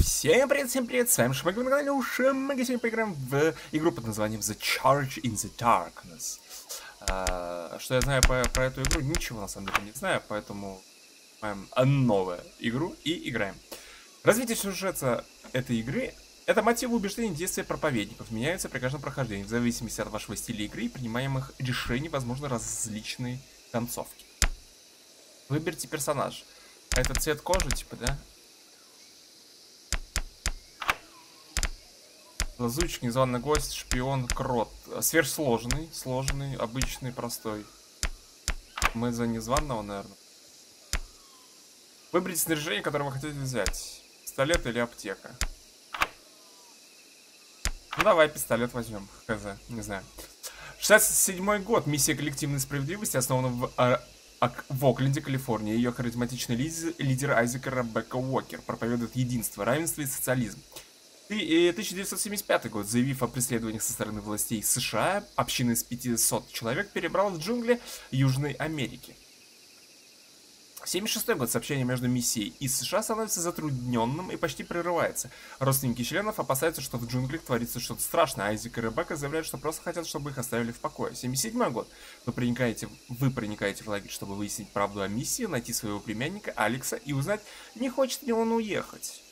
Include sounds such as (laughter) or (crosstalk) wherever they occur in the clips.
Всем привет, всем привет, с вами Шмаги на канале Уши Мы сегодня поиграем в игру под названием The Charge in the Darkness. А, что я знаю по, про эту игру? Ничего на самом деле не знаю, поэтому маем новую игру и играем. Развитие сюжета этой игры это мотивы убеждений действия проповедников меняются при каждом прохождении. В зависимости от вашего стиля игры и принимаемых решений, возможно, различные концовки. Выберите персонаж. А это цвет кожи, типа, да? Лазучик, незваный гость, шпион, крот. Сверхсложный, сложный, обычный, простой. Мы за незваного, наверное. Выберите снаряжение, которое вы хотите взять. Пистолет или аптека. Ну давай пистолет возьмем. Хз, не знаю. 67 год. Миссия коллективной справедливости основана в, а, а, в Окленде, Калифорния. Ее харизматичный лидер, лидер Айзека Ребекка Уокер проповедует единство, равенство и социализм. 1975 год, заявив о преследованиях со стороны властей США, община из 500 человек перебралась в джунгли Южной Америки. 76 год сообщение между миссией и США становится затрудненным и почти прерывается. Родственники членов опасаются, что в джунглях творится что-то страшное, а Айзек и Ребекка заявляют, что просто хотят, чтобы их оставили в покое. 77 год. Вы проникаете, вы проникаете в лагерь, чтобы выяснить правду о миссии, найти своего племянника Алекса и узнать, не хочет ли он уехать.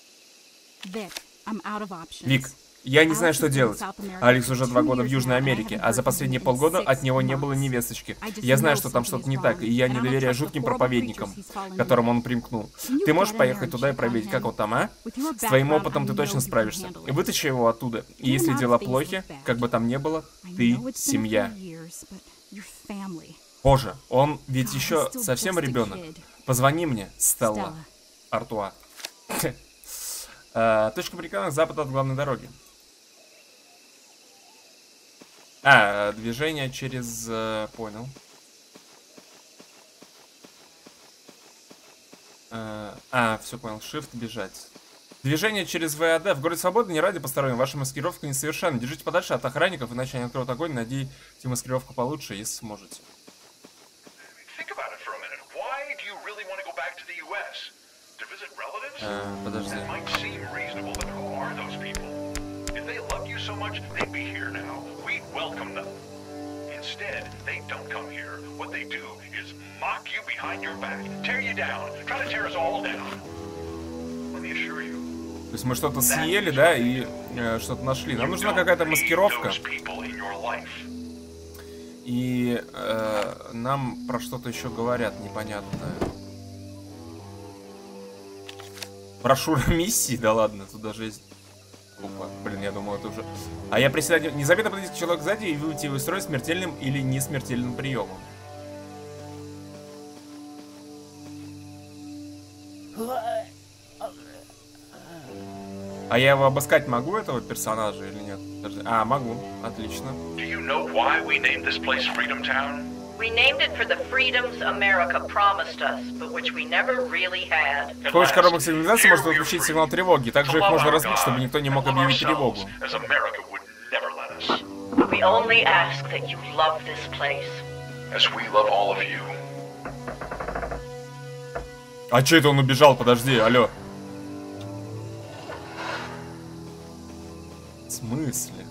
Вик, я не знаю, что делать. Алекс уже два года в Южной Америке, а за последние полгода от него не было ни весточки. Я знаю, что там что-то не так, и я не доверяю жутким проповедникам, которым он примкнул. Ты можешь поехать туда и проверить, как он там, а? С твоим опытом ты точно справишься. И вытащи его оттуда. И если дела плохи, как бы там ни было, ты семья. Боже, он ведь еще совсем ребенок. Позвони мне, Стелла. Артуа. (laughs) Э, точка прикана запад от главной дороги. А, движение через... Э, понял. Э, а, все понял. Shift бежать. Движение через ВАД. В городе Свободы не ради посторонним. Ваша маскировка несовершенна. Держите подальше от охранников, иначе они откроют огонь. Надеюсь, маскировку получше, если сможете. То есть мы что-то съели, да, и э, что-то нашли. Нам нужна какая-то маскировка. И э, нам про что-то еще говорят непонятное. Брошюра (laughs) миссии? Да ладно, тут даже есть... Опа, блин, я думал, это уже... А я приседаю... Незаметно подойти к человеку сзади и выйти его строй смертельным или не смертельным приемом. А я его обыскать могу, этого персонажа, или нет? А, могу. Отлично. Do you know why we named this place Freedom Town? We named it for the freedoms America promised us, but which we never really had. С помощью коробок сигнализации можно отключить сигнал тревоги. Также их можно разбить, чтобы никто не мог объявить тревогу. We only ask that you love this place. As we love all of you. А че это он убежал? Подожди, алло. Смысле?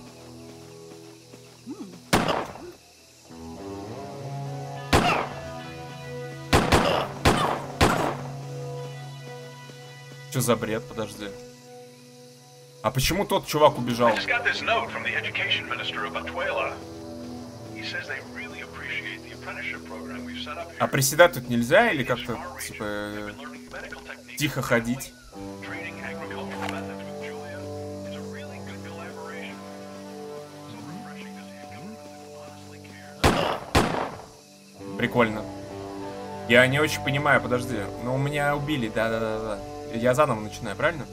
Что за бред? Подожди. А почему тот чувак убежал? А приседать тут нельзя или как-то, типа, тихо ходить? Прикольно. Я не очень понимаю, подожди. Но у меня убили, да-да-да-да. Я заново начинаю, правильно?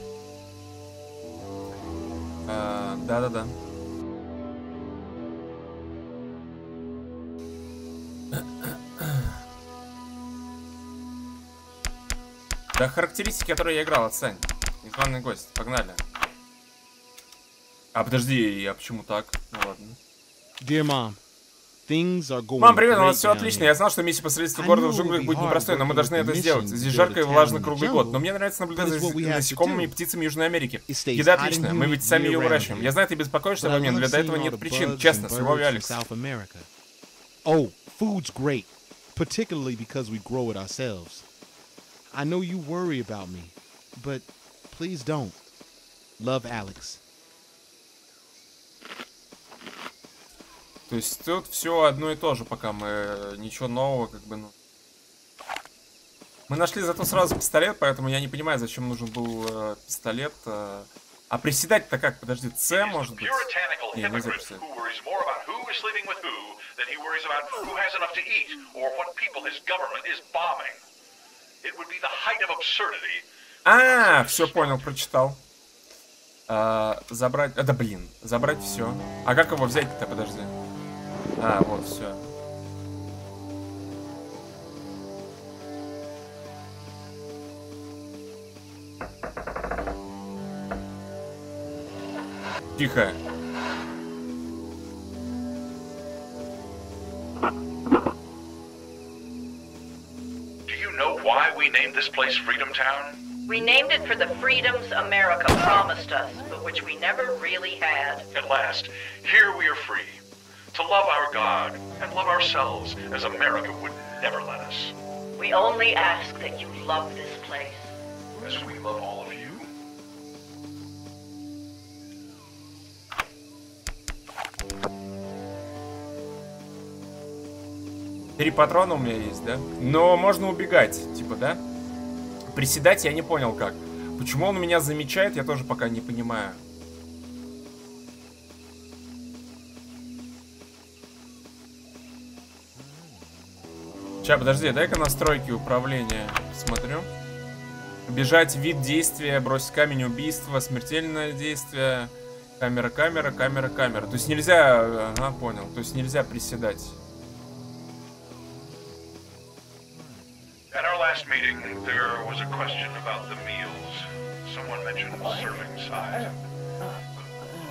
А, да-да-да. Да, характеристики, которые я играл, отстань. Незваный гость, погнали. А, подожди, я почему так? Ну ладно. Dear mom, Мам, привет, у нас все отлично. Я знал, что миссия по строительству города в джунглях будет непростой, но мы должны это сделать. Здесь жарко и влажно круглый год, но мне нравится наблюдать за насекомыми и птицами Южной Америки. Еда отличная, мы ведь сами ее выращиваем. Я знаю, ты беспокоишься обо мне, но для этого нет причин. Честно, с любовью, Алекс. Oh, food's great, particularly because we grow it ourselves. I know you worry about me, but please don't. Love, Alex. То есть тут все одно и то же, пока мы ничего нового, как бы, ну. Мы нашли зато сразу пистолет, поэтому я не понимаю, зачем нужен был э, пистолет. Э, а приседать-то как? Подожди, С может быть? Не, нельзя приседать. А, все понял, прочитал. А, забрать... А, да блин, забрать все. А как его взять-то, подожди? А, вот, все. Тихо. Do you know why we named this place Freedom Town? We named it for the freedoms America promised us, but which we never really had. At last, here we are free To love our God and love ourselves as America would never let us. We only ask that you love this place. As we love all of you. Три патрона у меня есть, да? Но можно убегать, типа, да? Приседать я не понял как. Почему он меня замечает, я тоже пока не понимаю. Сейчас, подожди, дай-ка настройки управления смотрю. Бежать, вид действия, бросить камень, убийство, смертельное действие, камера, камера, камера, камера. То есть нельзя, ага, понял, то есть нельзя приседать. At our last meeting, there was a question about the meals. Someone mentioned serving size.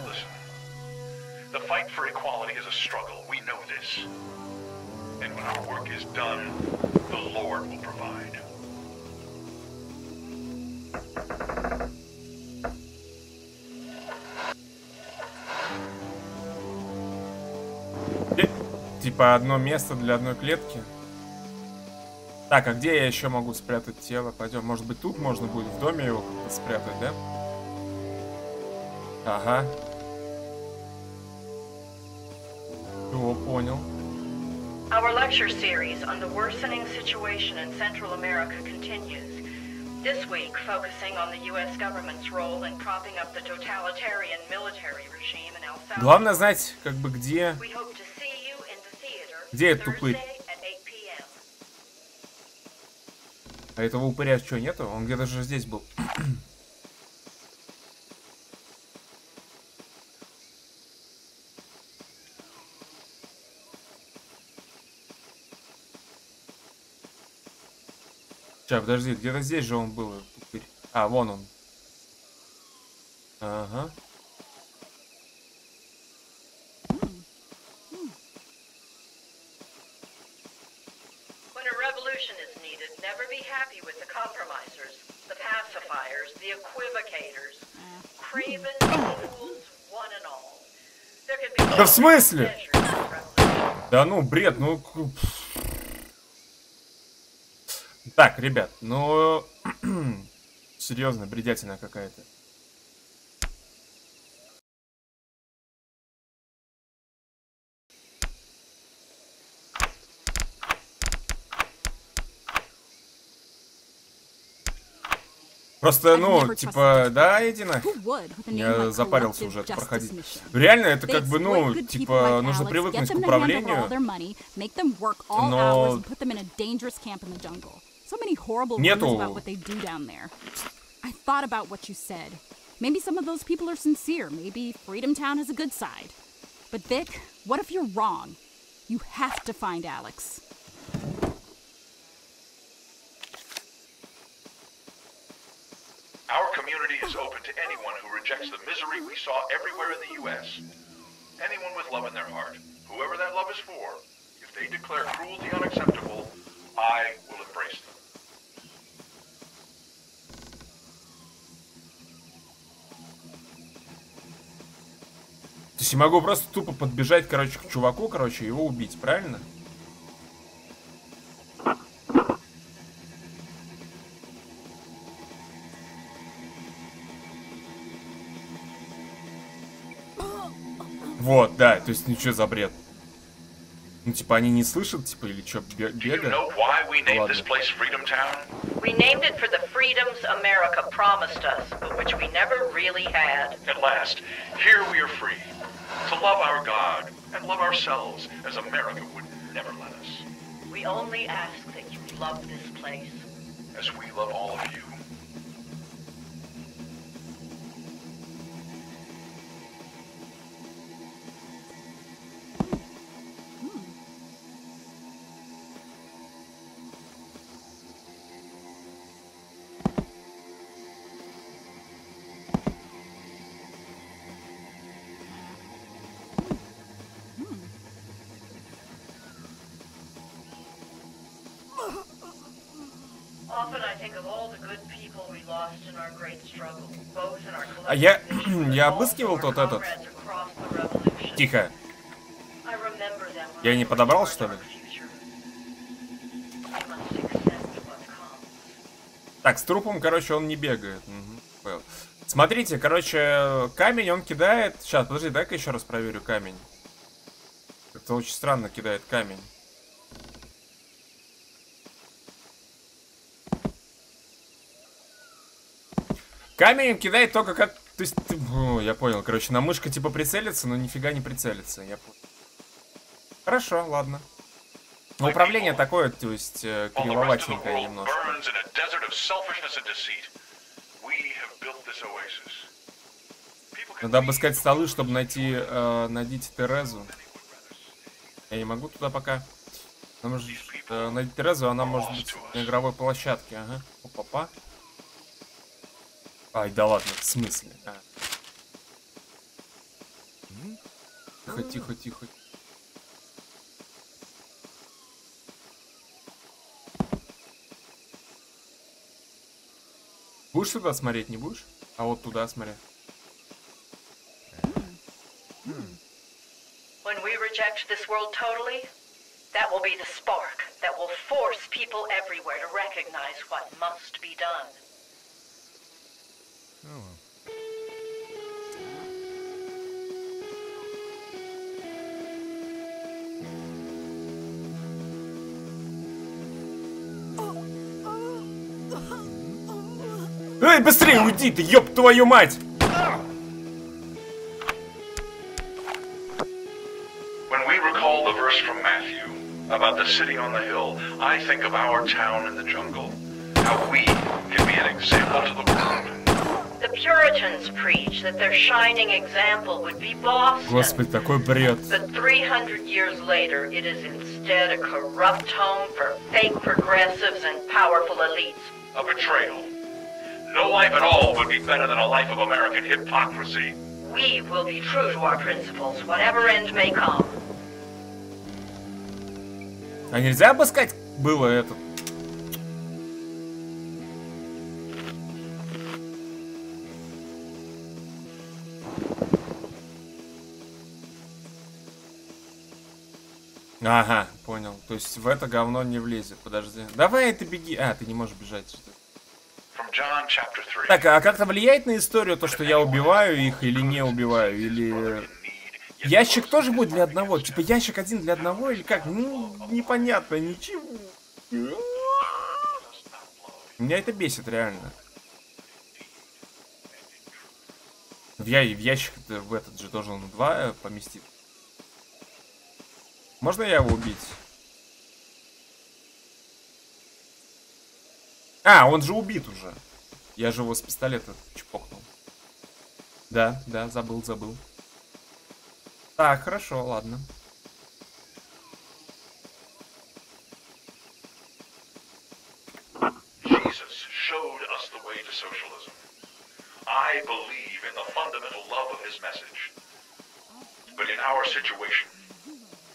Listen, the fight for equality is a struggle. We know this. Our work is done, the Lord will provide. Типа одно место для одной клетки. Так, а где я еще могу спрятать тело? Пойдем, может быть тут можно будет в доме его спрятать, да? Ага. О, понял. Our lecture series on the worsening situation in Central America continues. This week, focusing on the U.S. government's role in propping up the totalitarian military regime in El Salvador. Главное знать, как бы где... Где этот упырь? А этого упыря что, нету? Он где-то же здесь был. Сейчас, подожди, где-то здесь же он был. А, вон он. Ага. (laughs) Да в смысле? Да ну, бред, ну... Так, ребят, ну... (clears throat) Серьезно, бредятина какая-то. Просто, ну, типа, да, иди. Я запарился уже это проходить. Реально, это как бы, ну, типа, нужно привыкнуть к управлению. Но... So many horrible rumors about what they do down there. I thought about what you said. Maybe some of those people are sincere. Maybe Freedom Town has a good side. But Vic, what if you're wrong? You have to find Alex. Our community is open to anyone who rejects the misery we saw everywhere in the U.S. Anyone with love in their heart, whoever that love is for, if they declare cruelty unacceptable, I will есть я могу просто тупо подбежать, короче, к чуваку, короче, его убить, правильно? Вот, да, то есть ничего за бред. Ну, типа, они не слышат, типа, или что, бегают? why we named it for the freedoms America promised us, but which we never really had. At last, here we are free love our God and love ourselves as America would never let us, We only ask that you love this place. as we love all of you. А я- (clears throat) я обыскивал тот этот. Тихо. Я не подобрал, что ли? Так, с трупом, короче, он не бегает. Понял. Смотрите, короче, камень он кидает. Сейчас, подожди, дай-ка еще раз проверю камень. Это очень странно кидает камень. Камень кидает только как... То есть, ты- О, я понял, короче, на мышка типа прицелится, но нифига не прицелится. Я понял. Хорошо, ладно. Но управление такое, то есть, э, кривоватенькое немножко. Надо обыскать столы, чтобы найти, э, найдите Терезу. Я не могу туда пока. Нам же, э, найти Терезу, она может быть на игровой площадке. Ага. Опа-па. Ай, да ладно, в смысле? А. Тихо, тихо, тихо. Будешь сюда смотреть, не будешь? А вот туда смотри. When we reject this world totally, that will be the spark that will force people everywhere to recognize what must be done. Эй, быстрее уйди ты, ёб твою мать! When we recall the verse from Matthew about the city on the hill, I think of our town in the jungle. How we can be an example to the world. The Puritans preach that their shining example would be Boston. Господи, такой бред. But 300 years later, it is instead a corrupt home for fake progressives and powerful elites. A betrayal. No life at all would be better than a life of American hypocrisy. We will be true to our principles, whatever end may come. А нельзя обыскать было этот? Ага, понял. То есть в это говно не влезет. Подожди. Давай ты беги. А, ты не можешь бежать. что John chapter 3. Так, а как-то влияет на историю то, что я убиваю их или не убиваю? Или... Ящик тоже будет для одного? Типа ящик один для одного или как? Ну, непонятно, ничего. Меня это бесит реально. В, я... в ящик в этот же должен два поместить. Можно я его убить? А, он же убит уже. Я же его с пистолета чпокнул. Да, да, забыл, забыл. Так, хорошо, ладно. I believe in the fundamental love of his message. But in our situation,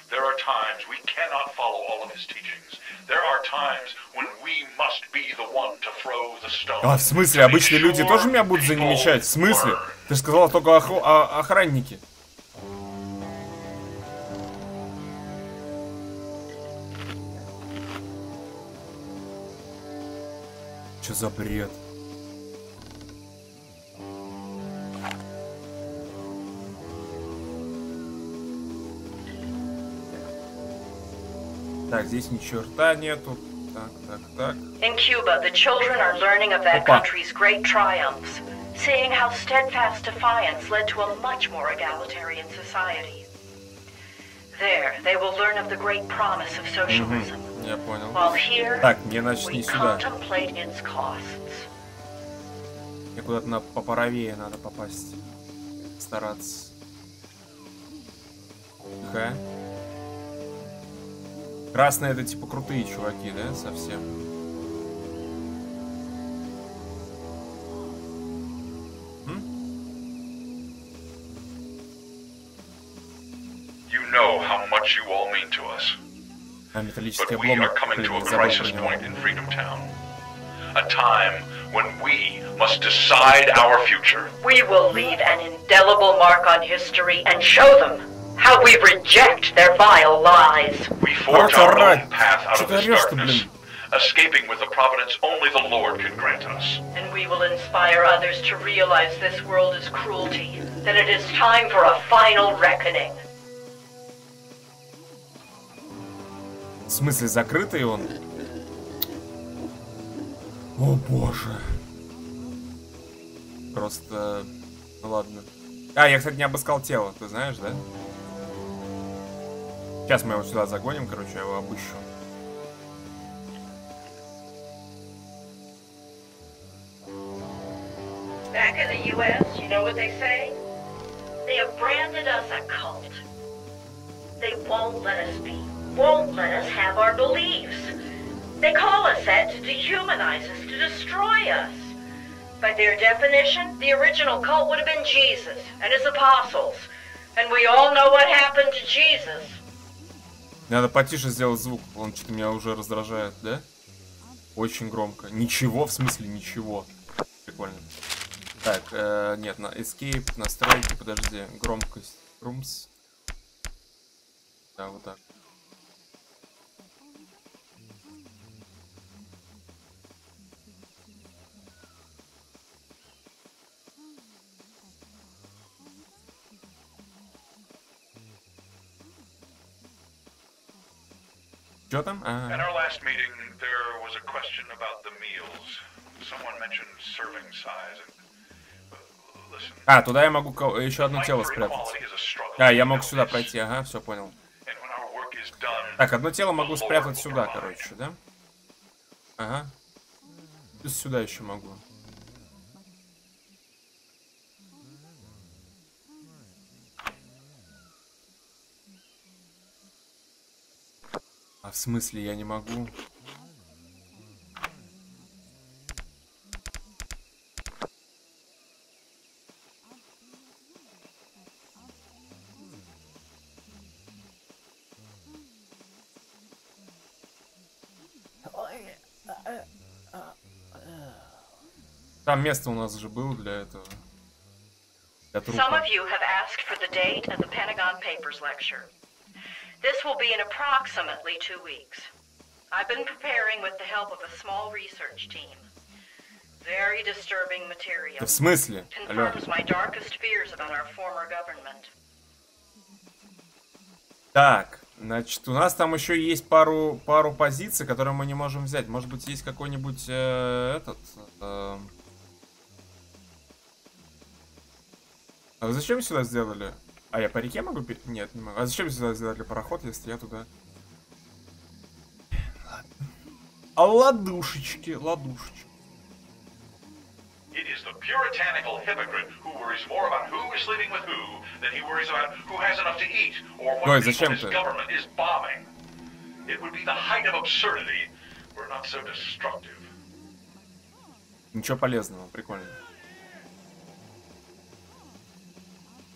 There are times we cannot follow all of his teachings. There are times when we must be the one to throw the stone. А, в смысле, обычные люди тоже меня будут замечать? В смысле? Ты же сказала только а- охранники. Что за бред? Так, здесь ни черта нету. Так, так, так. In Cuba, the children are learning of that Opa. country's great triumphs, seeing how steadfast defiance led to a much more egalitarian society. There, they will learn of the great promise of socialism, Я понял. while here, Так, мне значит we не сюда. contemplate its costs. Мне куда-то на поправее надо попасть. Стараться. Тихо. Красные это типа крутые чуваки, да, совсем? А металлический But we are обломок, coming блин, to a я забыл про crisis него. point in Freedom Town. A time when we must decide our future. We will leave an indelible mark on history and show them how we reject their vile lies. We forge Хорошо, our орать. own path out Чё of ты this орёшь-то, darkness, блин? escaping with the providence only the Lord can grant us. And we will inspire others to realize this world is cruelty, that it is time for a final reckoning. В смысле, закрытый он? О боже. Просто... Ну ладно. А, я, кстати, не обыскал тело, ты знаешь, да? Сейчас мы его сюда загоним, короче, я его обыщу. Back in the U.S., you know what they say? They have branded us a cult. They won't let us be, won't let us have our beliefs. They call us that to dehumanize us, to destroy us. By their definition, the original cult would have been Jesus and his apostles. And we all know what happened to Jesus. Надо потише сделать звук, он что-то меня уже раздражает, да? Очень громко. Ничего, в смысле ничего. Прикольно. Так, э, нет, на escape, настройки, подожди, громкость, румс. Да, вот так. Что там? А, At our last meeting, there was a question about the meals. Someone mentioned serving size. Uh, listen, а, туда я могу еще одно тело спрятать. equality is a struggle. А, я мог сюда пройти, ага, все понял. Так, одно тело могу спрятать сюда, короче, да? Ага. Сюда еще могу. А в смысле я не могу? Там место у нас же было для этого. Для Some of you have asked for the date of the Pentagon Papers lecture. This will be in approximately two weeks. I've been preparing with the help of a small research team. Very disturbing material. В смысле? Confirms my darkest fears about our former government. Так, значит, у нас там еще есть пару, пару позиций, которые мы не можем взять. Может быть, есть какой-нибудь э, этот... э, А зачем сюда сделали? А я по реке могу пер- Нет, не могу. А зачем сюда сделали пароход, если я туда... Ладно. А ладушечки, ладушечки. it is the puritanical hypocrite who worries more about who is sleeping with who than he worries about who has enough to eat or what Ой, people зачем his ты? government is bombing. It would be the height of absurdity were it not so destructive. Ничего полезного, прикольно.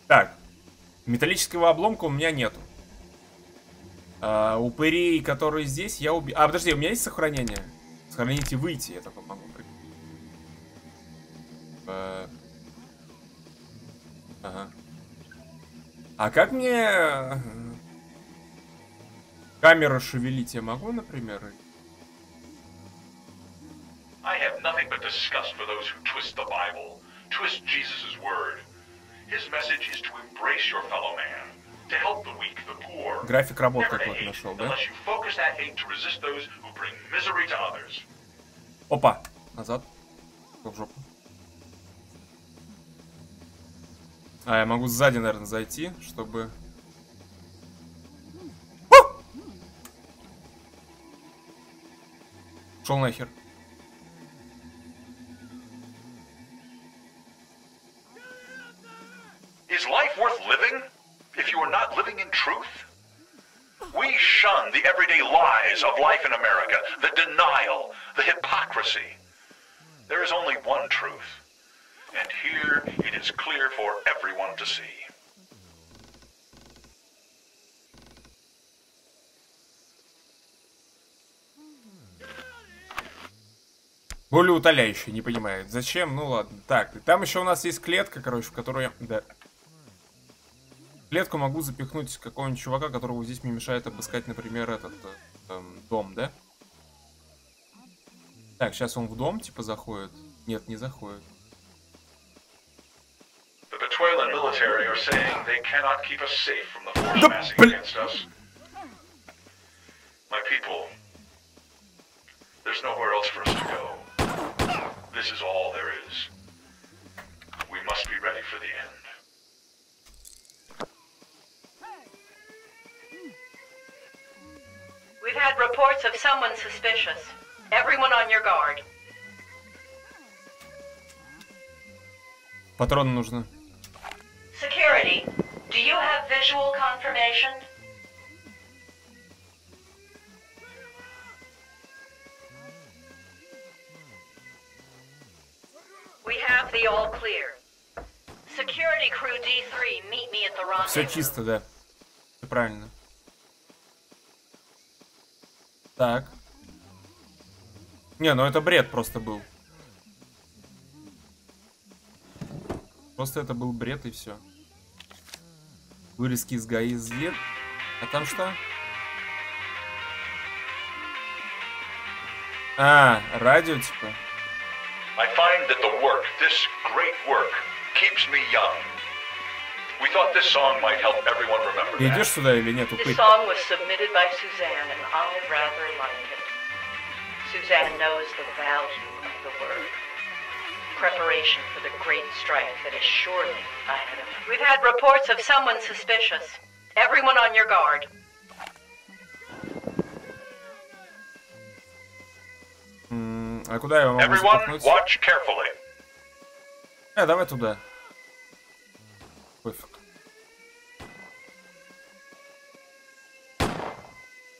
Так, металлического обломка у меня нету. А, упырей, которые здесь, я убил. А, подожди, у меня есть сохранение? Сохранить и выйти, я только могу. А... Ага. А как мне э, камеру шевелить я могу, например? Twist Jesus' word. График работ какой-то нашел, да? Опа! Назад. В жопу. А, я могу сзади, наверное, зайти, чтобы... Шел нахер. Is life worth living if you are not living in truth? We shun the everyday lies of life in America, the denial, the hypocrisy. There is only one truth, and here it is clear for everyone to see. Более утоляющий, не понимаю. Зачем? Ну ладно. Так, там еще у нас есть клетка, короче, в которой я... Да. Клетку могу запихнуть какого-нибудь чувака, которого здесь мне мешает обыскать, например, этот э, эм, дом, да? Так, сейчас он в дом, типа, заходит. Нет, не заходит. Да, блин. My people, there's nowhere else for us to go. This is all there is. We must be ready for the end. We've had reports of someone suspicious. Everyone on your guard. Патроны нужны. Security, do you have visual confirmation? We have the all clear. Security crew D3, meet me at the Все rendezvous. чисто, да. Все правильно. Так. Не, ну это бред просто был. Просто это был бред и все. Вырезки из ГАИ. А там что? А, радио типа. I find that the work, this great work, keeps me young. We thought this song might help everyone remember Ты that. идешь сюда или нет, This упырь? song was submitted by Suzanne, and I rather like it. Suzanne knows the value of the work. Preparation for the great strike that is surely ahead of us. We've had reports of someone suspicious. Everyone on your guard. М, А куда я могу Everyone, запихнуть? watch carefully. Э, давай туда.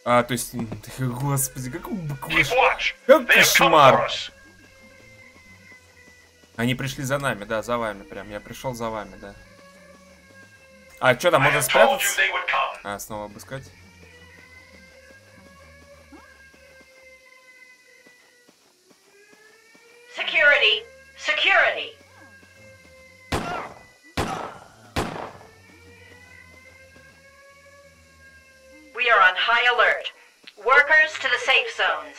А, то есть, господи, какой watch. Как кошмар. Они пришли за нами, да, за вами прям. Я пришел за вами, да. А, что там, можно спрятаться? А, снова обыскать. Security! Security! High alert. Workers to the safe zones.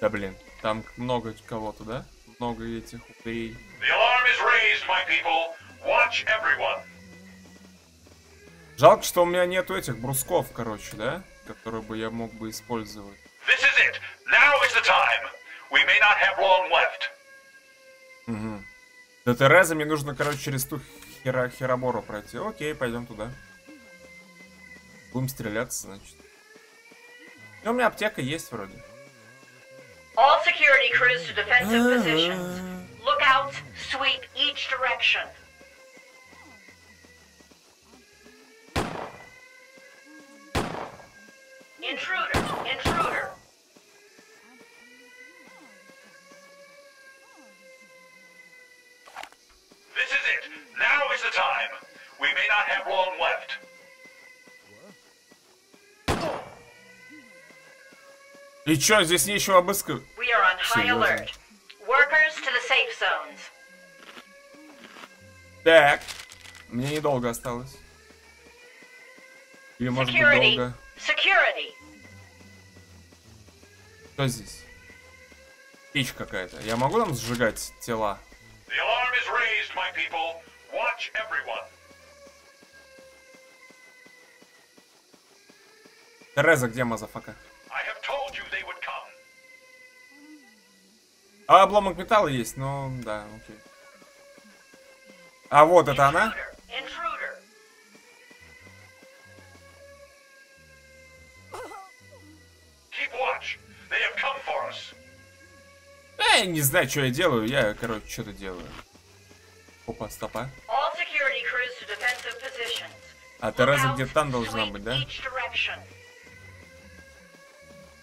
Да, блин, там много кого-то, да? Много этих упырей. The alarm is raised, my people. Watch everyone. Жалко, что у меня нету этих брусков, короче, да? Которые бы я мог бы использовать. This is it. Now is the time. We may not have long left. Угу. До Терезы мне нужно, короче, через ту хера херобору пройти. Окей, пойдем туда. Будем стреляться, значит. Ну, у меня аптека есть вроде. All security crews to defensive positions. Lookouts sweep each direction. Intruder! Intruder! This is it. Now is the time. We may not have long left. И чё, здесь нечего обыскивать? Так. Мне недолго осталось. Или может быть Security. долго. Security. Что здесь? Печь какая-то. Я могу там сжигать тела? The alarm is raised, my people. Watch everyone. Тереза, где motherfucker? А обломок металла есть, ну да, окей. А вот это она? Intruder. Intruder. Keep watch. They have come for us. Э, Я не знаю, что я делаю. Я, короче, что-то делаю. Опа, стопа. А Тереза где-то там должна быть, да?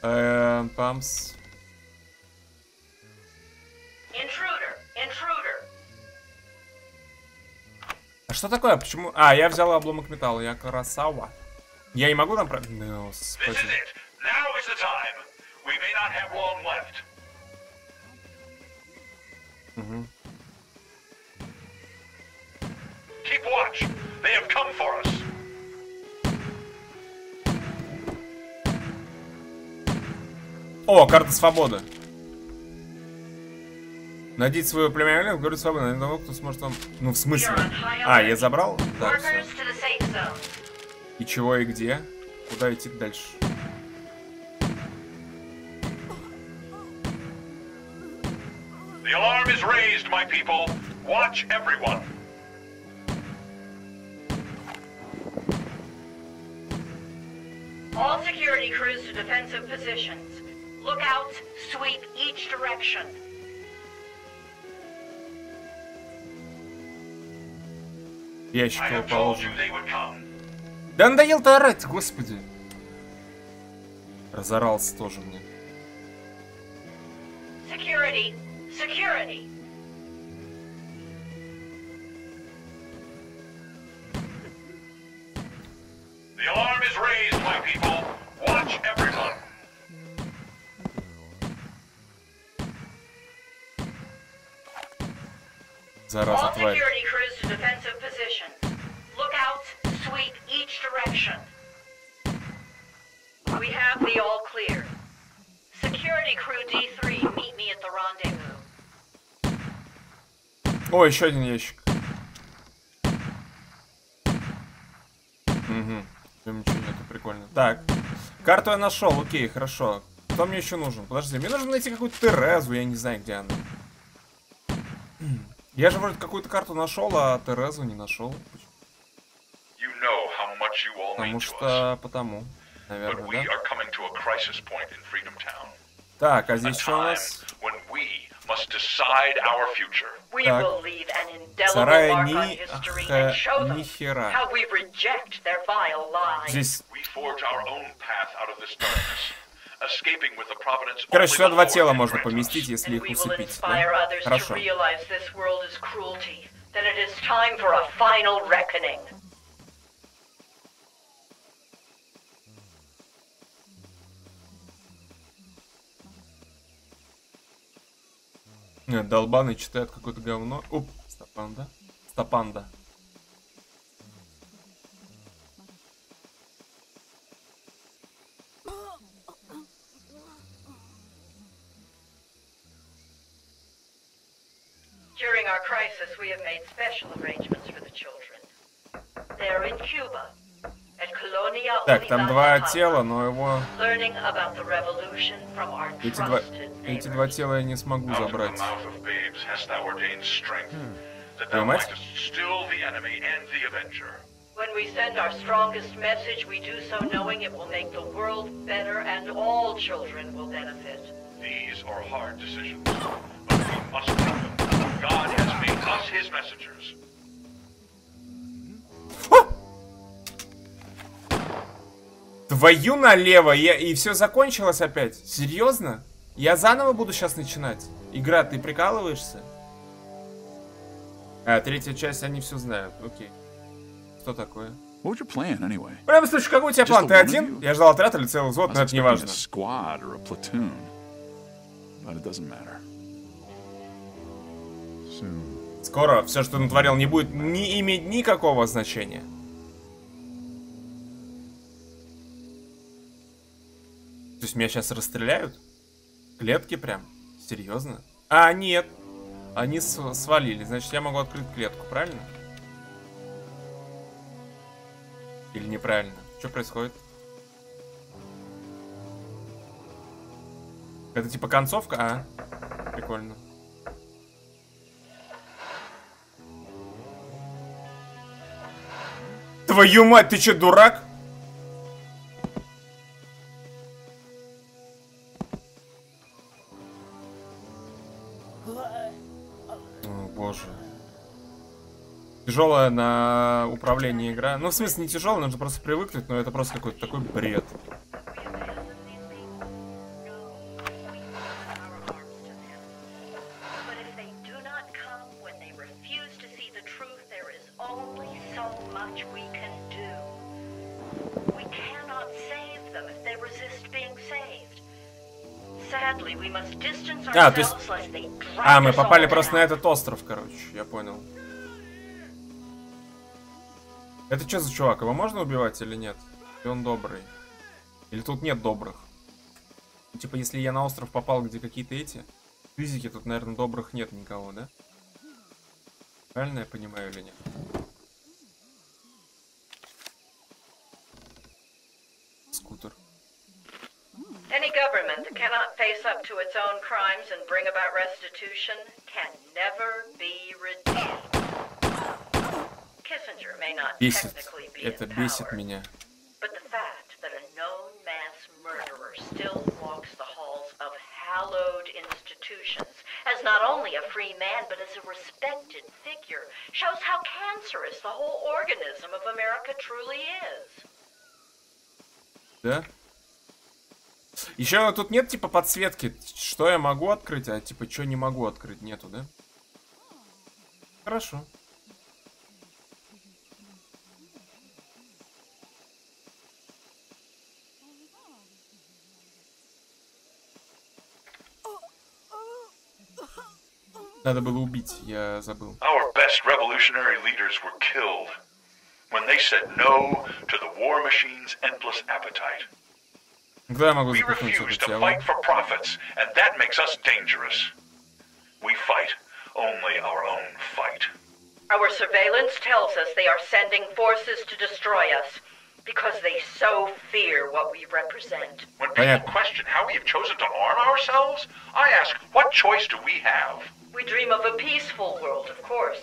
Эм, памс. А что такое? Почему? А, я взял обломок металла. Я красава. Я не могу там про... Ну. Keep watch. They have come for us. О, карта свободы. Найдите своего племянника, говорит свободу. Найдите того, кто сможет вам... Ну, в смысле? А, я забрал? Так, все. И чего, и где? Куда идти дальше? The alarm is raised, my people. Watch everyone. All security crews to defensive positions. Look out, sweep each direction. Would come. Да надоел-то орать, господи. Разорался тоже мне. Security. Security. The alarm is raised, my people. Watch everyone. Зараза, тварь. Direction. We have the all clear. Security crew D3, meet me at the rendezvous. О, еще один ящик. Угу. Там ничего нету, прикольно. Так. Карту я нашел, окей, хорошо. Кто мне еще нужен? Подожди, мне нужно найти какую-то Терезу, я не знаю, где она. Я же вроде какую-то карту нашел, а Терезу не нашел. You know how much you all Потому что... Потому. Наверное, да? Так, а здесь что у нас? Так. Сарая ни... history х- and show them ни хера. Здесь... Короче, сюда два тела можно поместить, если их усыпить. да? Хорошо. realize this world is cruelty. That it is time for a final reckoning. Нет, долбаны читают какое-то говно. Оп, стопанда. Стопанда. During our crisis, we have made special arrangements for the children. They're in Cuba, Так, там два тела, но его... Эти два, эти два тела я не смогу забрать. mouth of babes hast thou ordained strength, that Твою thou мать. mightest still the enemy and the avenger. When we send our strongest message, we do so knowing it will make the world better and all children will benefit. These are hard decisions, but we must make them. God has made us his messengers. Твою налево, я... и все закончилось опять. Серьезно? Я заново буду сейчас начинать? Игра, ты прикалываешься? А, третья часть, они все знают, окей. Что такое? Anyway? Прямо слушай, какой у тебя план? Ты один? Я ждал отряд или целый взвод, но это не важно. Скоро все, что натворил, не будет не иметь никакого значения. То есть меня сейчас расстреляют? Клетки прям? Серьезно? А, нет. Они св- свалили. Значит, я могу открыть клетку, правильно? Или неправильно? Что происходит? Это типа концовка? А, прикольно. Твою мать, ты че, дурак? Тяжелая на управление игра. Ну, в смысле, не тяжелая, нужно просто привыкнуть, но это просто какой-то такой бред. А, то есть- А, мы попали просто на этот остров, короче, я понял. Это что за чувак? Его можно убивать или нет? И он добрый. Или тут нет добрых? Ну, Типа, если я на остров попал, где какие-то эти физики, тут, наверное, добрых нет никого, да? Правильно я понимаю или нет? Скутер. Any government that cannot face up to its own crimes and bring about restitution can never be redeemed. Бесит. technically be Это бесит меня. but the fact that a known mass murderer still walks the halls of hallowed institutions as not only a free man but as a respected figure shows how cancerous the whole organism of America truly is. Да? Еще тут нет типа подсветки, что я могу открыть, а типа что не могу открыть, нету, да? Хорошо. Надо было убить, я забыл. Our best revolutionary leaders were killed when they said no to the war machine's endless appetite. Когда я могу We запихнуть это refuse to тело? fight for profits, and that makes us dangerous. We fight only our own fight. Our surveillance tells us they are sending forces to destroy us because they so fear what we represent. When people Понятно. question how we have chosen to arm ourselves, I ask, what choice do we have? We dream of a peaceful world, of course.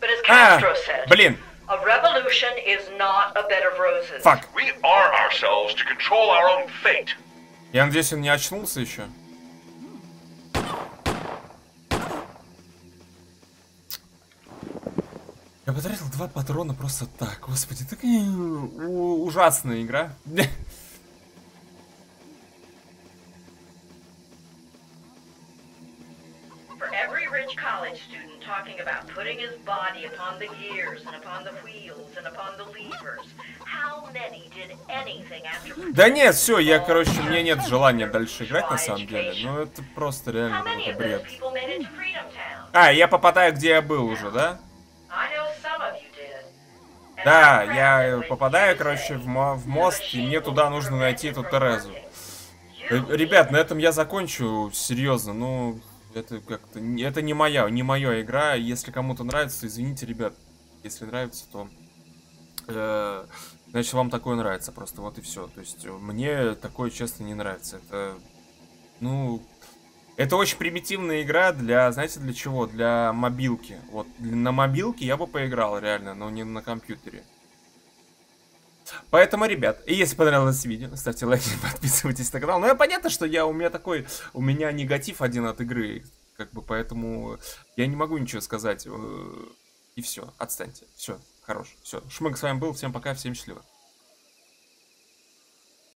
But as А, Castro said, блин, a revolution is not a bed of roses. фак. We arm ourselves to control our own fate. Я надеюсь, он не очнулся еще. Я потратил два патрона просто так. Господи, такая ужасная игра. Talking about putting his body upon the gears and upon the wheels and upon the levers, how many did anything after (laughs) Да нет, все, я, короче, у меня нет желания дальше играть на самом деле. Ну это просто реально какой-то бред. А, я попадаю, где я был уже, да? Да, я попадаю, короче, в, мо- в мост, и мне туда нужно найти эту Терезу. Э, Ребят, на этом я закончу, серьезно, ну, это как-то, это не моя, не моя игра, если кому-то нравится, извините, ребят, если нравится, то, э, значит, вам такое нравится просто, вот и все, то есть, э, мне такое, честно, не нравится, это, ну, это очень примитивная игра для, знаете, для чего? Для мобилки. Вот на мобилке я бы поиграл реально, но не на компьютере. Поэтому, ребят, если понравилось видео, ставьте лайки, (laughs) подписывайтесь на канал. Ну, я понятно, что я, у меня такой, у меня негатив один от игры, как бы, поэтому я не могу ничего сказать. э, И все, отстаньте. Все, хорош. Все, Шмык с вами был, всем пока, всем счастливо.